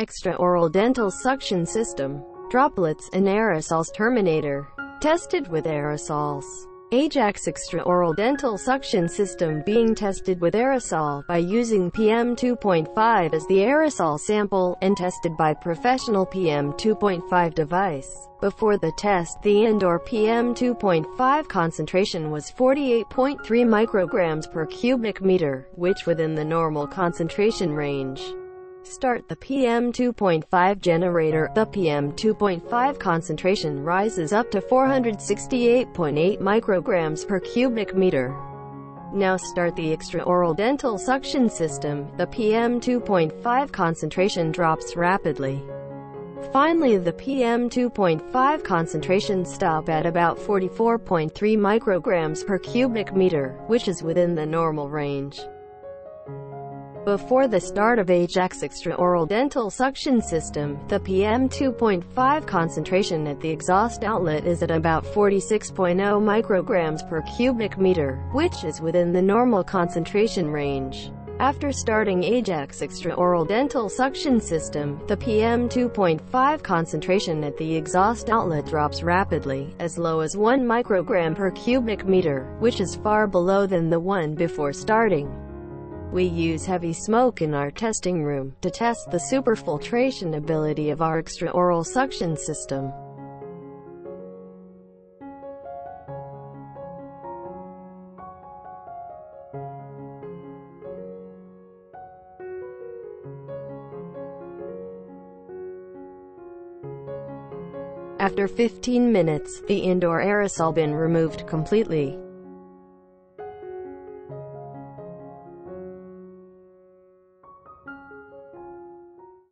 extraoral dental suction system, droplets and aerosols terminator, tested with aerosols. Ajax extraoral dental suction system being tested with aerosol by using PM2.5 as the aerosol sample, and tested by professional PM2.5 device. Before the test, the indoor PM2.5 concentration was 48.3 micrograms per cubic meter, which within the normal concentration range. Start the PM2.5 generator. The PM2.5 concentration rises up to 468.8 micrograms per cubic meter. Now start the extraoral dental suction system. The PM2.5 concentration drops rapidly. Finally, the PM2.5 concentration stop at about 44.3 micrograms per cubic meter, which is within the normal range. Before the start of Ajax extraoral dental suction system, the PM2.5 concentration at the exhaust outlet is at about 46.0 micrograms per cubic meter, which is within the normal concentration range. After starting Ajax extraoral dental suction system, the PM2.5 concentration at the exhaust outlet drops rapidly, as low as 1 microgram per cubic meter, which is far below than the one before starting. We use heavy smoke in our testing room to test the superfiltration ability of our extraoral suction system. After 15 minutes, the indoor aerosol bin removed completely.